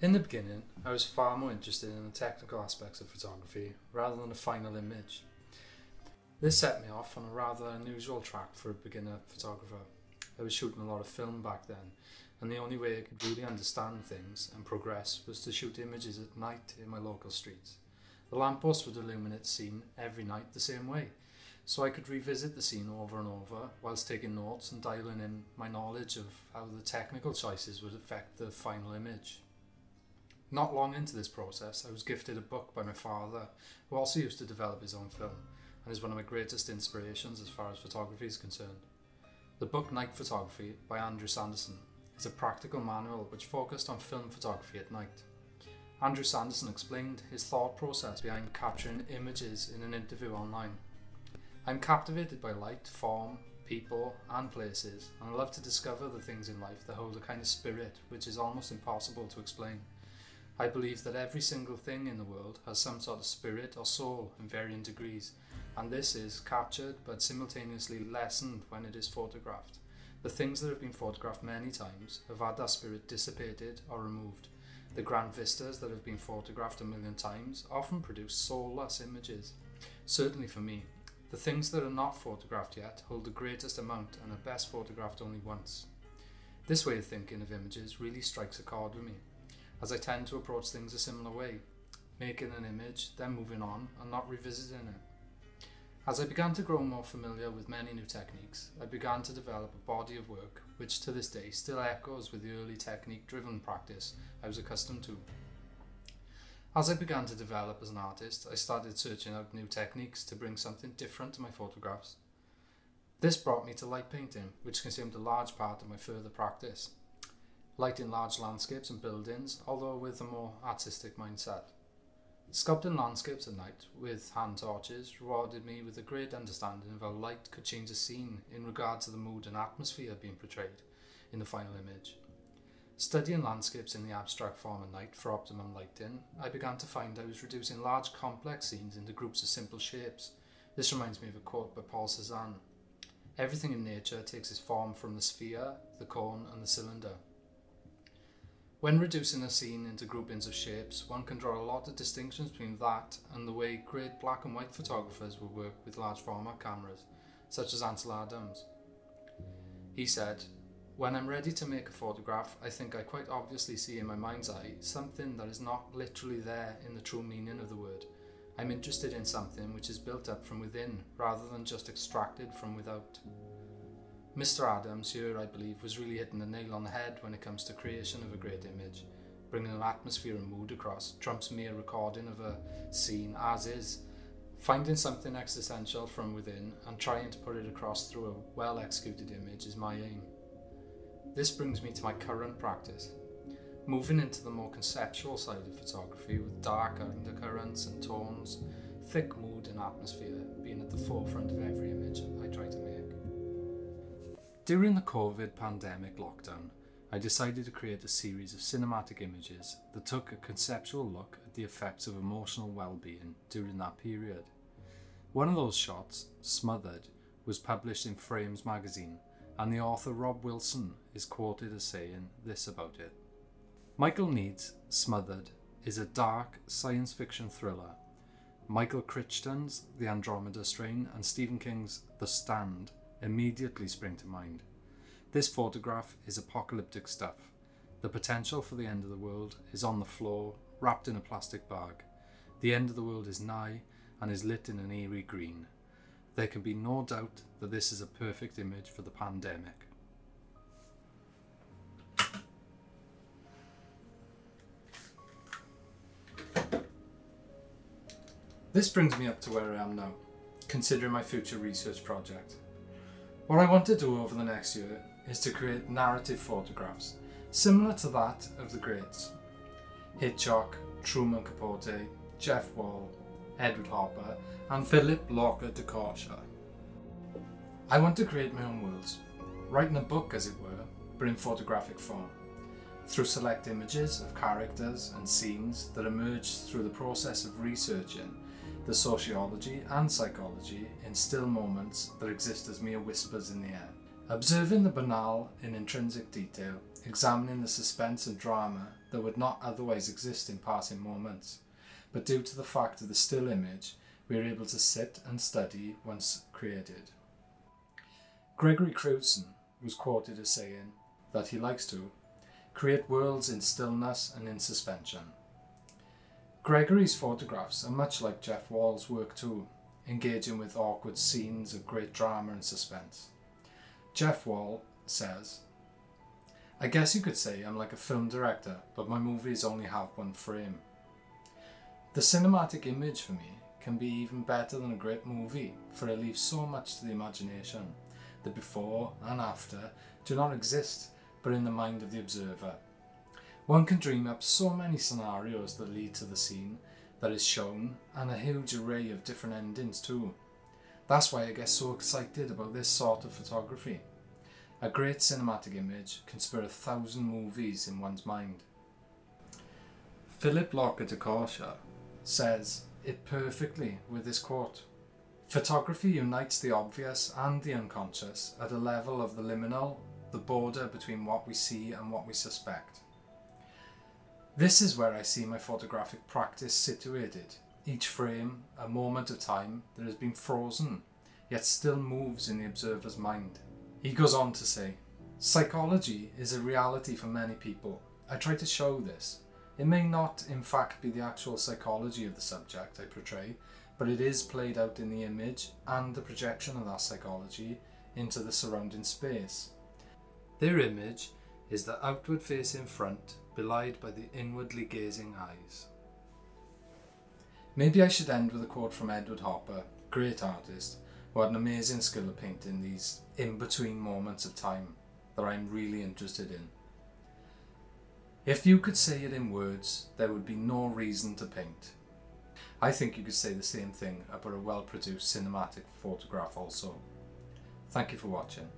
In the beginning, I was far more interested in the technical aspects of photography rather than the final image. This set me off on a rather unusual track for a beginner photographer. I was shooting a lot of film back then, and the only way I could really understand things and progress was to shoot images at night in my local streets. The lamppost would illuminate the scene every night the same way, so I could revisit the scene over and over whilst taking notes and dialing in my knowledge of how the technical choices would affect the final image. Not long into this process, I was gifted a book by my father, who also used to develop his own film, and is one of my greatest inspirations as far as photography is concerned. The book Night Photography by Andrew Sanderson is a practical manual which focused on film photography at night. Andrew Sanderson explained his thought process behind capturing images in an interview online. I'm captivated by light, form, people, and places, and I love to discover the things in life that hold a kind of spirit which is almost impossible to explain. I believe that every single thing in the world has some sort of spirit or soul in varying degrees, and this is captured but simultaneously lessened when it is photographed. The things that have been photographed many times have had that spirit dissipated or removed. The grand vistas that have been photographed a million times often produce soulless images. Certainly for me, the things that are not photographed yet hold the greatest amount and are best photographed only once. This way of thinking of images really strikes a chord with me as I tend to approach things a similar way, making an image, then moving on and not revisiting it. As I began to grow more familiar with many new techniques, I began to develop a body of work which to this day still echoes with the early technique driven practice I was accustomed to. As I began to develop as an artist, I started searching out new techniques to bring something different to my photographs. This brought me to light painting, which consumed a large part of my further practice lighting large landscapes and buildings, although with a more artistic mindset. Sculpting landscapes at night with hand torches rewarded me with a great understanding of how light could change a scene in regard to the mood and atmosphere being portrayed in the final image. Studying landscapes in the abstract form at night for optimum lighting, I began to find I was reducing large complex scenes into groups of simple shapes. This reminds me of a quote by Paul Cézanne. Everything in nature takes its form from the sphere, the cone, and the cylinder. When reducing a scene into groupings of shapes, one can draw a lot of distinctions between that and the way great black and white photographers would work with large format cameras, such as Ansel Adams. He said, When I'm ready to make a photograph, I think I quite obviously see in my mind's eye something that is not literally there in the true meaning of the word. I'm interested in something which is built up from within rather than just extracted from without. Mr. Adams here, I believe, was really hitting the nail on the head when it comes to creation of a great image. Bringing an atmosphere and mood across trumps mere recording of a scene as is. Finding something existential from within and trying to put it across through a well executed image is my aim. This brings me to my current practice. Moving into the more conceptual side of photography with dark undercurrents and tones, thick mood and atmosphere being at the forefront of every image I try to make. During the COVID pandemic lockdown, I decided to create a series of cinematic images that took a conceptual look at the effects of emotional well-being during that period. One of those shots, Smothered, was published in Frames magazine, and the author Rob Wilson is quoted as saying this about it. Michael Need's Smothered is a dark science fiction thriller. Michael Crichton's The Andromeda Strain and Stephen King's The Stand immediately spring to mind. This photograph is apocalyptic stuff. The potential for the end of the world is on the floor, wrapped in a plastic bag. The end of the world is nigh and is lit in an eerie green. There can be no doubt that this is a perfect image for the pandemic. This brings me up to where I am now, considering my future research project. What I want to do over the next year is to create narrative photographs, similar to that of the greats. Hitchcock, Truman Capote, Jeff Wall, Edward Hopper, and Philip-Lorca diCorcia. I want to create my own worlds, writing a book as it were, but in photographic form, through select images of characters and scenes that emerge through the process of researching the sociology and psychology in still moments that exist as mere whispers in the air. Observing the banal in intrinsic detail, examining the suspense and drama that would not otherwise exist in passing moments, but due to the fact of the still image, we are able to sit and study once created. Gregory Crewdson was quoted as saying that he likes to create worlds in stillness and in suspension. Gregory's photographs are much like Jeff Wall's work too, engaging with awkward scenes of great drama and suspense. Jeff Wall says, I guess you could say I'm like a film director, but my movies only have one frame. The cinematic image for me can be even better than a great movie, for it leaves so much to the imagination. The before and after do not exist, but in the mind of the observer. One can dream up so many scenarios that lead to the scene that is shown, and a huge array of different endings too. That's why I get so excited about this sort of photography. A great cinematic image can spur a thousand movies in one's mind. Philip-Lorca diCorcia says it perfectly with this quote Photography unites the obvious and the unconscious at a level of the liminal, the border between what we see and what we suspect. This is where I see my photographic practice situated. Each frame, a moment of time that has been frozen, yet still moves in the observer's mind. He goes on to say, Psychology is a reality for many people. I try to show this. It may not, in fact, be the actual psychology of the subject I portray, but it is played out in the image and the projection of that psychology into the surrounding space. Their image is the outward facing front belied by the inwardly gazing eyes. Maybe I should end with a quote from Edward Hopper, great artist, who had an amazing skill of painting these in between moments of time that I'm really interested in. If you could say it in words, there would be no reason to paint. I think you could say the same thing about a well produced cinematic photograph, also. Thank you for watching.